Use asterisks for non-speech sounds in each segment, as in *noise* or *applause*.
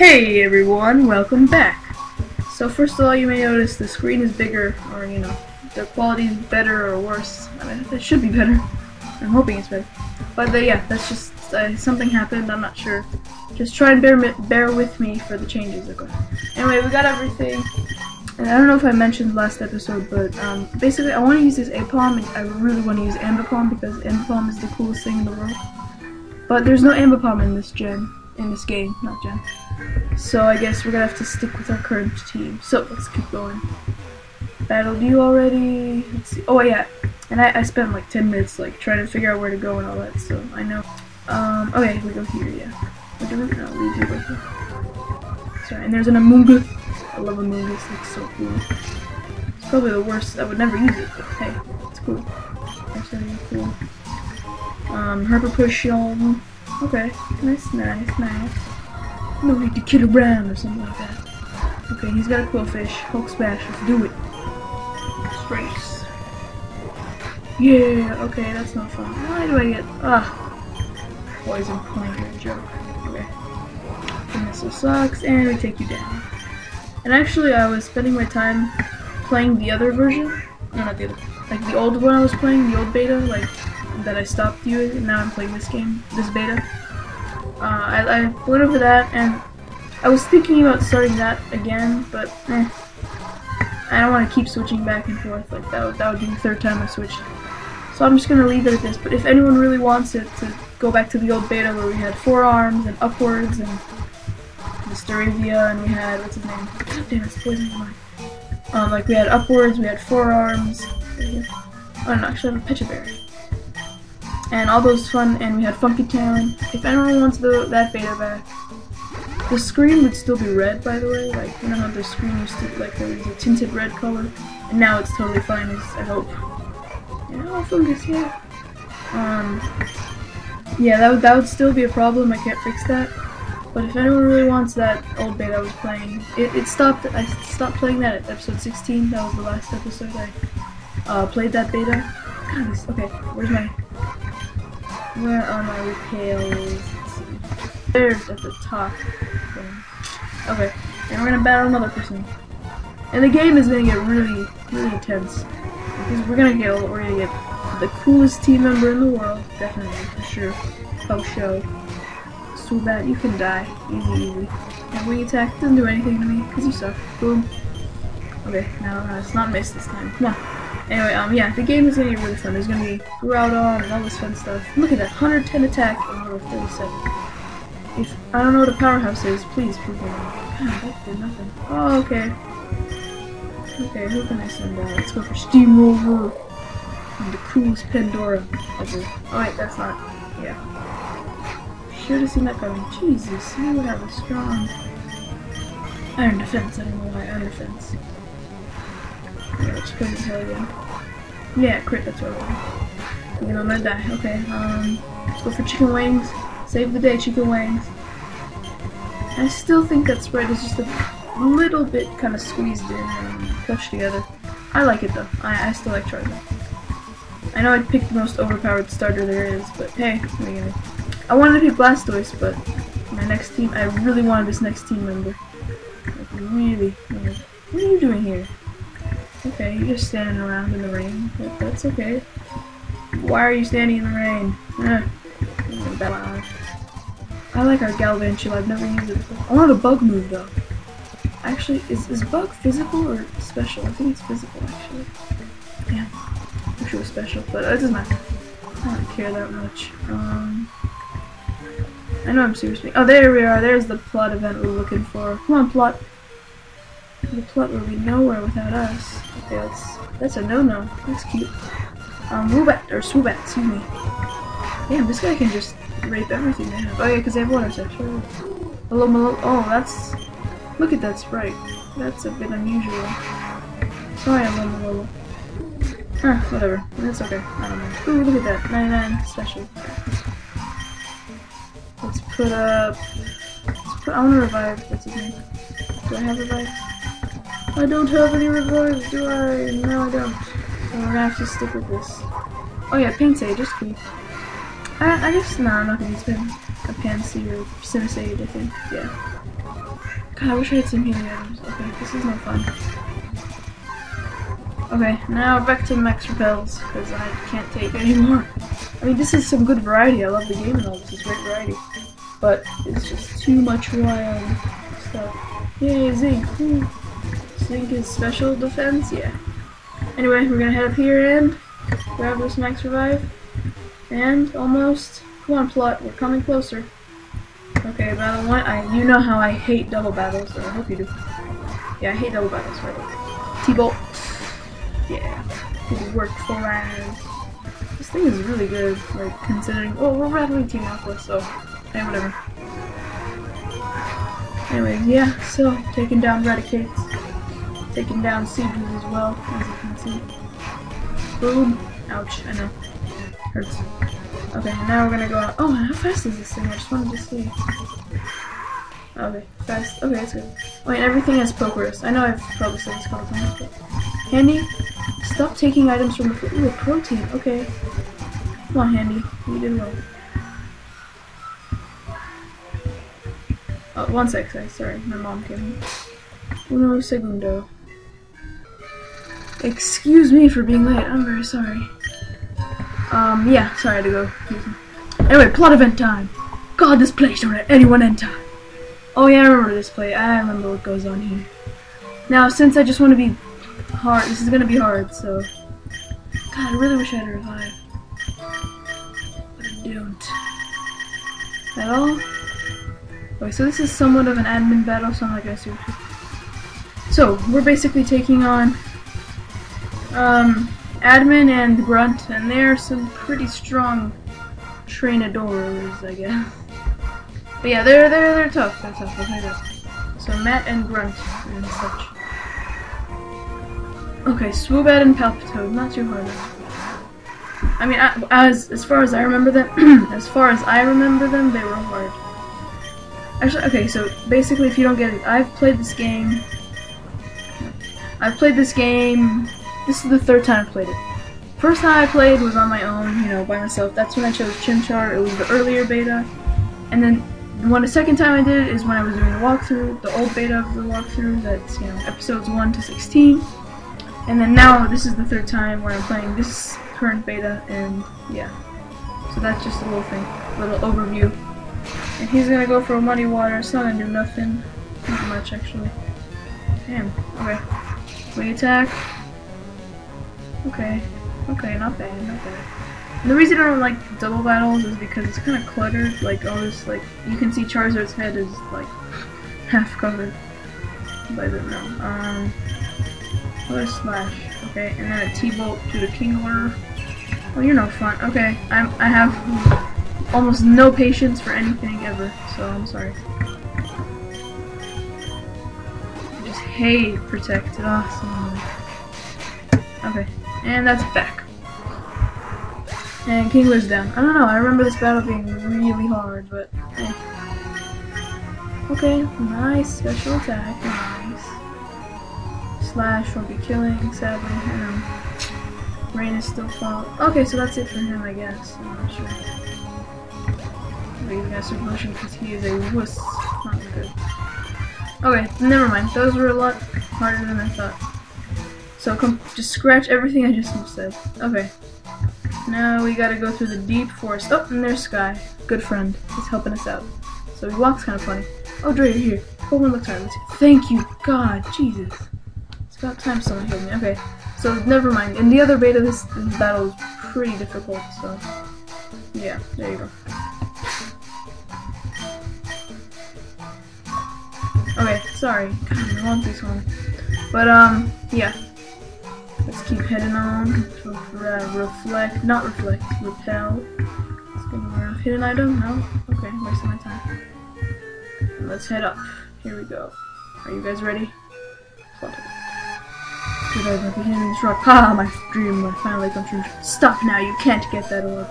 Hey everyone, welcome back. So first of all, you may notice the screen is bigger, or you know, the quality is better or worse. I mean, it should be better. I'm hoping it's better. But uh, yeah, that's just uh, something happened. I'm not sure. Just try and bear bear with me for the changes. Okay. Anyway, we got everything. And I don't know if I mentioned last episode, but um, basically I want to use this Aipom, and I really want to use Ambipom because Ambipom is the coolest thing in the world. But there's no Ambipom in this gen, in this game, not gen. So I guess we're gonna have to stick with our current team. So let's keep going. Battled you already? Let's see. Oh yeah, and I, I spent like 10 minutes like trying to figure out where to go and all that, so I know. Um, okay, we go here, yeah. We're gonna no, leave you right here. Sorry, and there's an Amoonguss. I love Amoonguss, it's so cool. It's probably the worst, I would never use it, but hey, it's cool. Actually, cool. Um, Herbipushon. Okay, nice, nice, nice. No need to kid around or something like that. Okay, he's got a Qwilfish. Hulk Smash, let's do it. Sprace. Yeah, okay, that's not fun. Why do I get... Ah. Poison pointer joke. Okay. The missile sucks, and we take you down. And actually, I was spending my time playing the other version. No, not the other. Like the old one I was playing, the old beta, like that I stopped using, and now I'm playing this game, this beta. Uh, I, I went over that, and I was thinking about starting that again, but eh. I don't want to keep switching back and forth, like that would, that would be the third time I switched. So I'm just going to leave it at this, but if anyone really wants it to go back to the old beta where we had forearms and upwards and the Staravia and we had, what's his name? God damn, it's poison mine. Um, like we had upwards, we had forearms. Oh no, actually I have a Pecha and all those fun, and we had Funky Town. If anyone wants the, that beta back, the screen would still be red, by the way. Like, you know how the screen used to, like, there was a tinted red color, and now it's totally fine, I hope. Yeah, oh, Fungus, yeah. Um, yeah, that would, that would still be a problem, I can't fix that. But if anyone really wants that old beta I was playing, it, it stopped, I stopped playing that at episode 16, that was the last episode I uh, played that beta. God, okay, where's my where are my repels? There's at the top. Okay, and we're gonna battle another person. And the game is gonna get really, really intense. Because we're gonna get we're gonna get the coolest team member in the world, definitely, for sure. Oh show. So bad you can die. Easy, easy. And wing attack doesn't do anything to me, because you suck. Boom. Okay, now uh, it's not missed this time. On. Anyway, um, yeah, the game is gonna be really fun. There's gonna be Groudon and all this fun stuff. Look at that, 110 attack and level 37. If I don't know what a powerhouse is, please me. God, that did nothing. Oh, okay. Okay, who can I send out? Let's go for Steamroller. And the coolest Pandora ever. Oh wait, that's not. Yeah. Should have seen that coming. Jesus, you would have a strong Iron Defense. I don't know why Iron Defense. Yeah, crit that's what I want. Know, I'm gonna die. Okay, um, let's go for chicken wings. Save the day, chicken wings. I still think that spread is just a little bit kind of squeezed in and pushed together. I like it though. I, I still like Charizard. I know I'd pick the most overpowered starter there is, but hey, I wanted to pick Blastoise, but my next team, I really wanted this next team member. Like, really. What are you doing here? Okay, you're just standing around in the rain. but that's okay. Why are you standing in the rain? Eh. I like our Galvantula. I've never used it before. I want a bug move though. Actually, is, is bug physical or special? I think it's physical actually. Yeah. I'm sure it's special, but it doesn't matter. I don't care that much. Um, I know I'm seriously. Oh, there we are. There's the plot event we're looking for. Come on, plot. The plot will be nowhere without us. Okay, that's, that's a no-no. That's cute. Um, Woobat, or Swoobat, excuse me. Damn, this guy can just rape everything they have. Oh yeah, because they have water sex. Hello, Malo. Oh, that's... Look at that sprite. That's a bit unusual. Sorry, Hello, Malolo. Huh, whatever. That's okay. I don't know. Ooh, look at that. 99 special. Let's put up... Let's put... I want to revive. What's his name? Do I have revive? I don't have any revives, do I? No, I don't. So we're gonna have to stick with this. Oh yeah, Pansage, just cool. I, I guess, no, I'm not gonna use Pan, a Pansy or Simisage, I think. Yeah. God, I wish I had some healing items. Okay, this is no fun. Okay, now back to max repels, because I can't take anymore. I mean, this is some good variety. I love the game and all. This is great variety. But it's just too much wild stuff. Yay, Zinc! Woo. Zinc is special defense? Yeah. Anyway, we're gonna head up here and grab this max revive. And almost. Come on, plot. We're coming closer. Okay, battle one. I, you know how I hate double battles, so I hope you do. Yeah, I hate double battles, right? T-bolt. Yeah. It worked for us. This thing is really good, like, considering- oh, we're battling Team Aqua, so, hey, whatever. Anyways, yeah, so, taking down Raticates. Taking down Sieges as well, as you can see. Boom. Ouch, I know. Hurts. Okay, now we're gonna go on- oh, how fast is this thing? I just wanted to see. Okay, fast. Okay, that's good. Wait, everything has poke rest. I know I've probably said this a couple times, but... Handy, stop taking items from the... Ooh, protein. Okay. Come on, Handy. You did well. Oh, one sec, sorry. My mom came. Uno segundo. Excuse me for being late. I'm very sorry. Um, yeah, sorry I had to go. Anyway, plot event time. God, this place don't let anyone enter. Oh yeah, I remember this play. I remember what goes on here. Now, since I just want to be hard, this is gonna be hard, so... God, I really wish I had a revive. But I don't. At all? Okay, so this is somewhat of an admin battle, so I'm not gonna see So, we're basically taking on... Um, admin and grunt, and they're some pretty strong trainadors, I guess. But yeah, they're they're they're tough. They're tough. So Matt and Grunt and such. Okay, Swoobat and Palpitoad. Not too hard. I mean, as as far as I remember them, *clears throat* as far as I remember them, they were hard. Actually, okay. So basically, if you don't get it, I've played this game. I've played this game. This is the third time I've played it. First time I played was on my own, you know, by myself. That's when I chose Chimchar. It was the earlier beta. And then when the second time I did it is when I was doing the walkthrough, the old beta of the walkthrough, that's, you know, episodes 1 to 16. And then now, this is the third time where I'm playing this current beta, and yeah. So that's just a little thing, a little overview. And he's gonna go for muddy water, it's not gonna do nothing. Not much, actually. Damn, okay. We attack. Okay, okay, not bad, not bad. And the reason I don't like double battles is because it's kind of cluttered. Like all this, like you can see Charizard's head is like *laughs* half covered by the no. Um, what slash. Okay, and then a T-bolt to the Kingler. Oh, you're no fun. Okay, I'm I have almost no patience for anything ever, so I'm sorry. I just hate protected. Awesome. Okay, and that's back. And Kingler's down. I don't know, I remember this battle being really hard, but eh. Okay, nice special attack, nice. Slash will be killing, sadly. Um, Rain is still falling. Okay, so that's it for him, I guess. I'm not sure. Maybe a super motion because he is a wuss. Not good. Okay, never mind. Those were a lot harder than I thought. So come, just scratch everything I just said. Okay. Now we gotta go through the deep forest. Oh, and there's Sky. Good friend. He's helping us out. So he walks kind of funny. Oh, Dre, you're here. Looks right. Let's see. Thank you, God, Jesus. It's about time someone healed me. Okay, so never mind. In the other beta, this, this battle is pretty difficult, so... Yeah, there you go. Okay, sorry. God, I want this one. But, um, yeah. Keep heading on. Reflect, not reflect, repel. Go around. Hidden item? No? Okay, wasting my time. Let's head up. Here we go. Are you guys ready? It. Good I might be hitting this rock. Ha! My dream will finally come true. Stop now, you can't get that orb.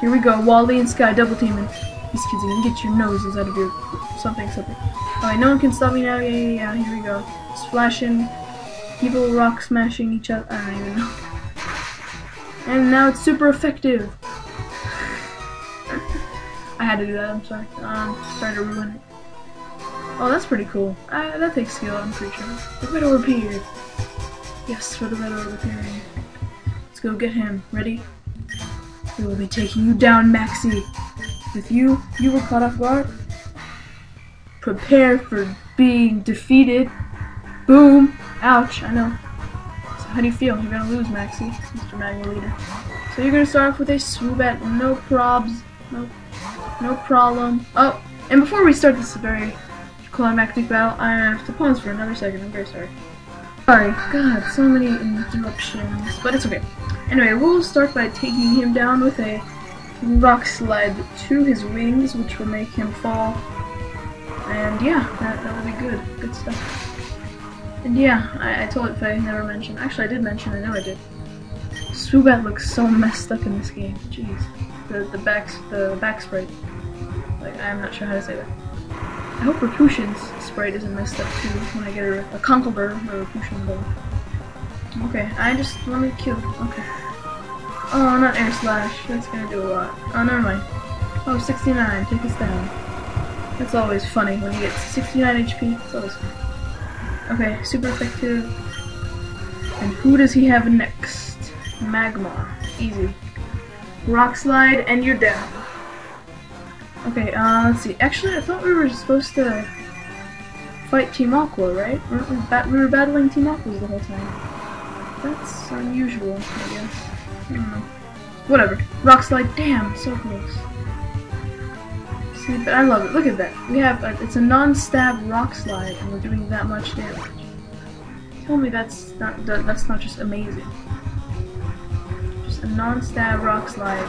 Here we go, Wally and Sky double teaming. These kids can get your noses out of your something something. Alright, no one can stop me now. Yeah, yeah, yeah. Here we go. Splashing. People rock smashing each other. I don't even know. And now it's super effective. I had to do that, I'm sorry. Um, sorry to ruin it. Oh, that's pretty cool. Uh, that takes skill, I'm pretty sure. The red orb appeared. Yes, for the red orb appearing. Let's go get him. Ready? We will be taking you down, Maxie. With you, you were caught off guard. Prepare for being defeated. Boom. Ouch, I know. So how do you feel? You're gonna lose, Maxie, Mr. Manual Leader. So you're gonna start off with a Swoobat, no probs, no, no problem. Oh, and before we start this very climactic battle, I have to pause for another second. I'm very sorry. Sorry, God, so many interruptions, but it's okay. Anyway, we'll start by taking him down with a rock slide to his wings, which will make him fall. And yeah, that, that will be good. Good stuff. And yeah, I, I told if I never mentioned. Actually, I did mention. I know I did. Swoobat looks so messed up in this game. Jeez, the the back the back sprite. Like I'm not sure how to say that. I hope Rapution's sprite isn't messed up too when I get a, a Conkeldurr or Rapushin though. Okay, I just want to kill. Okay. Oh, not Air Slash. That's gonna do a lot. Oh, never mind. Oh, 69. Take us down. That's always funny when you get 69 HP. It's always funny. Okay, super effective. And who does he have next? Magmar. Easy. Rock slide, and you're down. Okay, uh, let's see. Actually, I thought we were supposed to fight Team Aqua, right? We we were battling Team Aquas the whole time. That's unusual, I guess. I don't know. Whatever. Rock slide, damn, so close. But I love it. Look at that. We have, a, it's a non-stab rock slide, and we're doing that much damage. Tell me that's not, that's not just amazing. Just a non-stab rock slide.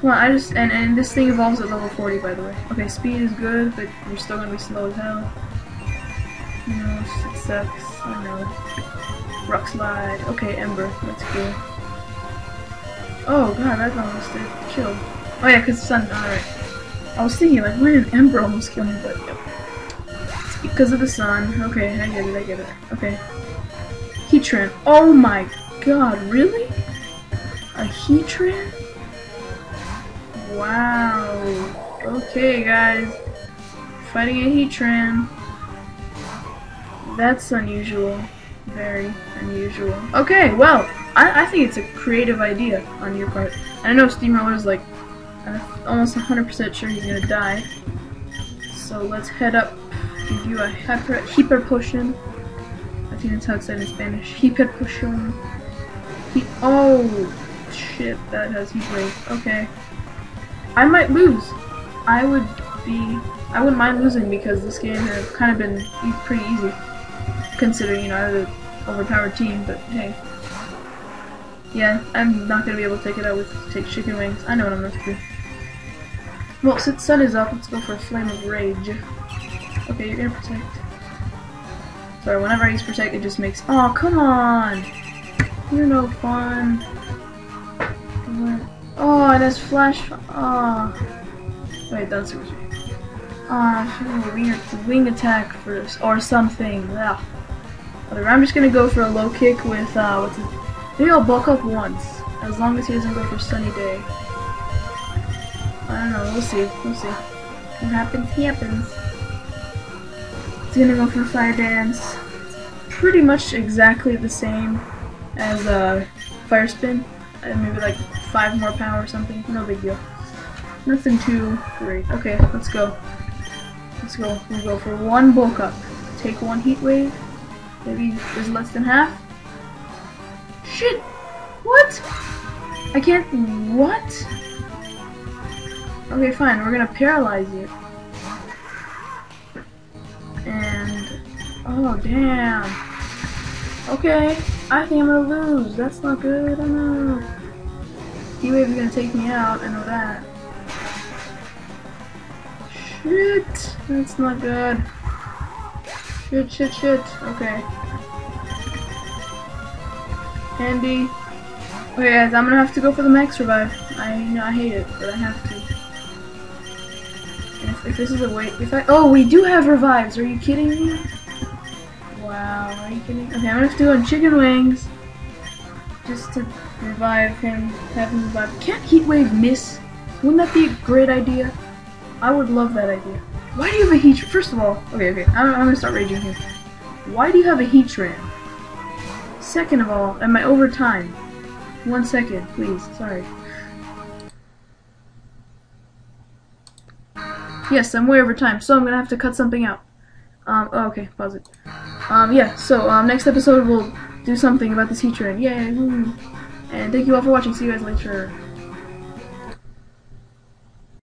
Come on, I just, and, and this thing evolves at level 40, by the way. Okay, speed is good, but you're still gonna be slow as hell. You know, it sucks. I know. Rock slide. Okay, Ember. Let's go. Oh god, that's almost did. Chill. Oh yeah, cause sun. Alright. I was thinking, like, why did Ember almost kill me? But, yep. It's because of the sun. Okay, I get it, I get it. Okay. Heatran. Oh my god, really? A Heatran? Wow. Okay, guys. Fighting a Heatran. That's unusual. Very unusual. Okay, well, I, I think it's a creative idea on your part. I know Steamroller's like I'm almost 100% sure he's gonna die. So let's head up, give you a hyper, hyper potion. I think that's how it's said in Spanish. Hyper potion. He oh, shit, that has heat wave. Okay. I might lose. I would be, I wouldn't mind losing because this game has kind of been pretty easy. Considering, you know, I have an overpowered team, but hey. Yeah, I'm not gonna be able to take it out with take chicken wings. I know what I'm to do. Well, since sun is up, let's go for a Flame of Rage. Okay, you're gonna protect. Sorry, whenever I use protect, it just makes- Oh, come on! You're no fun. Oh, it has flash- Oh. Wait, that's what Ah, oh, wing, wing attack first, or something. Ugh. Whatever, I'm just gonna go for a low kick with, uh, what's it? Maybe I'll bulk up once, as long as he doesn't go for Sunny Day. I don't know, we'll see, we'll see. What happens, happens. It's gonna go for Fire Dance. Pretty much exactly the same as uh, Fire Spin. And maybe like 5 more power or something, no big deal. Nothing too great. Okay, let's go. Let's go. We'll go for one bulk up. Take one heat wave. Maybe there's less than half. Shit! What? I can't. What? Okay, fine. We're gonna paralyze you. And... Oh, damn. Okay. I think I'm gonna lose. That's not good. I know. Heatwave is gonna take me out. I know that. Shit. That's not good. Shit, shit, shit. Okay. Handy. Okay, guys, I'm gonna have to go for the max revive. I you know I hate it, but I have to. If, this is a wait, if I oh we do have revives. Are you kidding me? Wow, are you kidding? Okay, I'm gonna have to do on chicken wings just to revive him, have him revive. Can't Heatwave miss? Wouldn't that be a great idea? I would love that idea. Why do you have a heat? First of all, okay, okay, I'm, I'm gonna start raging here. Why do you have a Heatran? Second of all, am I over time? One second, please. Sorry. Yes, I'm way over time, so I'm gonna have to cut something out. Um, oh, okay, pause it. Um, yeah, so, um, next episode we'll do something about this Heatran. Yay! Woo. And thank you all for watching. See you guys later.